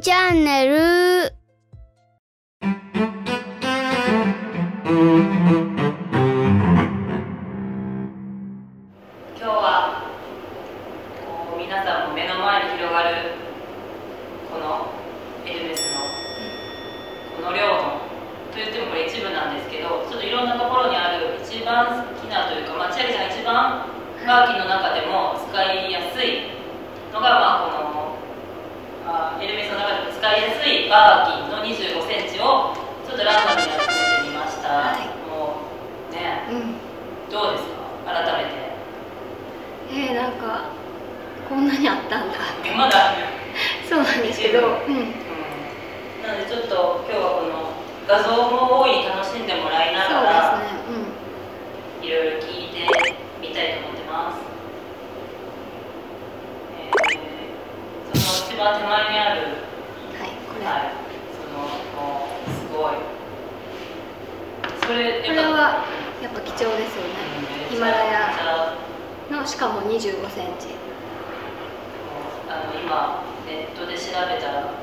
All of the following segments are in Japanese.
チャンネル。とランダムに集めてみました、はい。もうね。うん。どうですか？改めて。えー、なんかこんなにあったんだ。まだそうなんですけど、うん、なのでちょっと今日はこの画像も大いに楽しんでもらいながら、そうですね。いろいろ聞いてみたいと思ってます、えーその一番手前にある。うんはいこれ、はいそのもうすごいそれこれはやっぱ貴重ですよね。ヒマラヤヤのしかも2 5センチ。あの今ネットで調べたら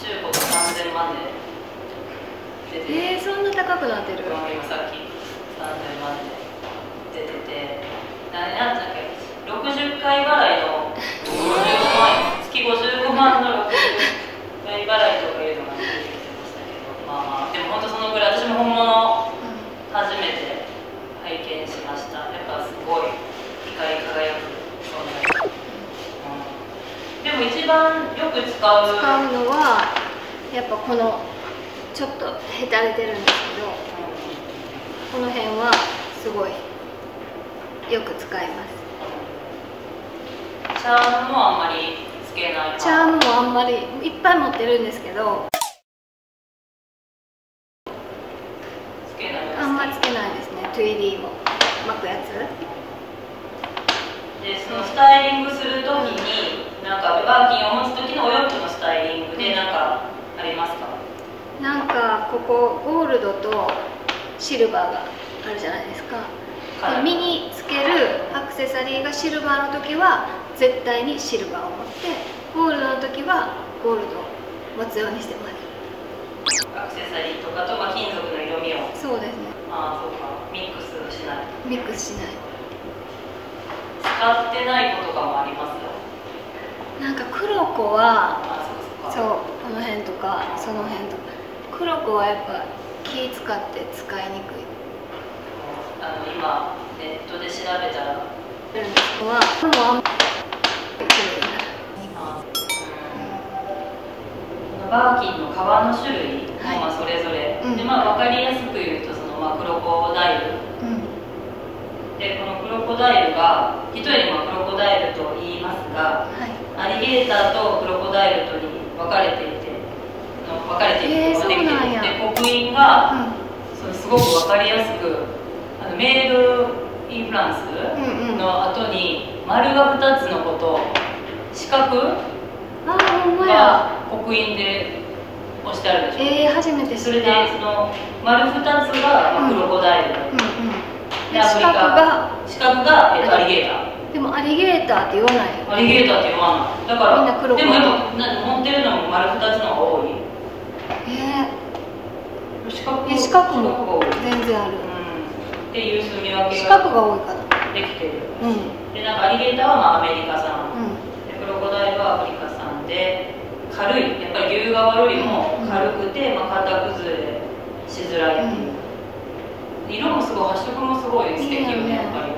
中古が3000万で出てえー、そんな高くなってる。今さっき3000万で出ててななんだっけ60回払いの55万円月55万の60回払いとかいうのが出てきてましたけどまあまあでも本当そのぐらい私も本物初めて拝見しましたやっぱすごい光り輝く存在、うん、でも一番よく使う使うのはやっぱこのちょっとへたれてるんですけどこの辺はすごいよく使います。チャームもあんまりつけないチャームもあんまりいっぱい持ってるんですけどつけないあんまつけないですね。2D も巻くやつ。でそのスタイリングするときになんかバーキンを持つ時のお洋服のスタイリングでなんかありますかなんかここゴールドとシルバーがあるじゃないですか。で身につけるアクセサリーがシルバーの時は絶対にシルバーを持ってゴールドの時はゴールドを持つようにしてます。アクセサリーとかと、まあ、金属の色味を。そうですね。ああそうか。ミックスしない。ミックス。しない使ってない子とかもありますよ。なんか黒子はそうこの辺とかその辺とか黒子はやっぱ気使って使いにくい。あの今ネットで調べたらうあんバーキンの革の種類もはいまあそれぞれ、うんでまあ分かりやすく言うとそのまあクロコダイルうん。でこのクロコダイルが一重にまあクロコダイルと言いますがはい。アリゲーターとクロコダイルとに分かれていてあの分かれていへーることができてそうなんや。いてで刻印がそのすごく分かりやすくあのメイドインフランスうんうんの後に丸が2つのこと四角が刻印で押してあるでしょ、えー、初めて知それでその丸2つがまあクロコダイルで、うんうん。でアフリで四角カが。四角が、えっと、アリゲーター。でもアリゲーターって言わない。よアリゲーターって読まない。だからみんな黒子でも今な持ってるのも丸2つの方が多いえ四角四も全然ある。うん、っていう住み分け四が角が多いかな。できてる。うん。でなんかアリゲーターはまあアメリカ産。うん。でクロコダイルはアフリカ産で軽い。やっぱり牛革よりも軽くて、まあ、型崩れしづらいう、色もすごい発色もすごい素敵よねね。やっぱり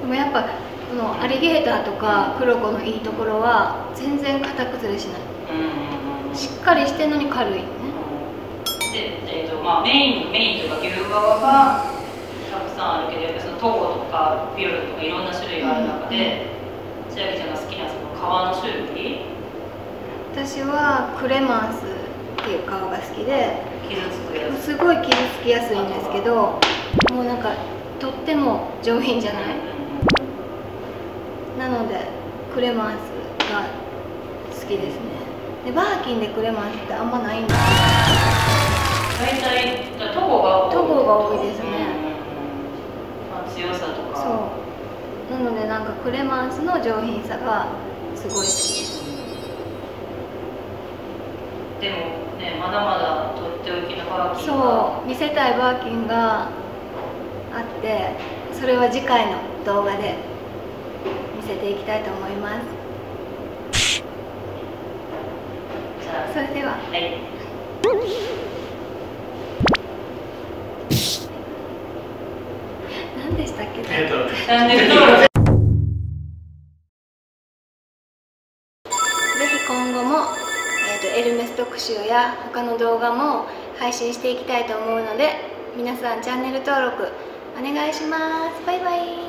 でもやっぱこのアリゲーターとかクロコのいいところは全然型崩れしない。うんうんうんしっかりしてんのに軽い。ねで、えーとまあ、メインメインというか牛革がたくさんあるけどやっぱそのトゴとかビオルとかいろんな種類がある中で、千秋ちゃんが好きなその革の種類？私はクレマンスっていう革が好きで傷つくやつ。すごい傷つきやすいんですけどもうなんかとっても上品じゃない。なのでクレマンスが好きですね。でバーキンでクレマンスってあんまないんです大体トゴが多いトゴが多いですね。まあ、強さとか。そう。なのでなんかクレマンスの上品さがすごい好きです。でもねまだまだとっておきのバーキンが。そう。見せたいバーキンがあってそれは次回の動画で見せていきたいと思います。それでは。はいでしたっけ？えっとチャンネル登録ぜひ今後も、えー、とエルメス特集や他の動画も配信していきたいと思うので皆さんチャンネル登録お願いします。バイバイ。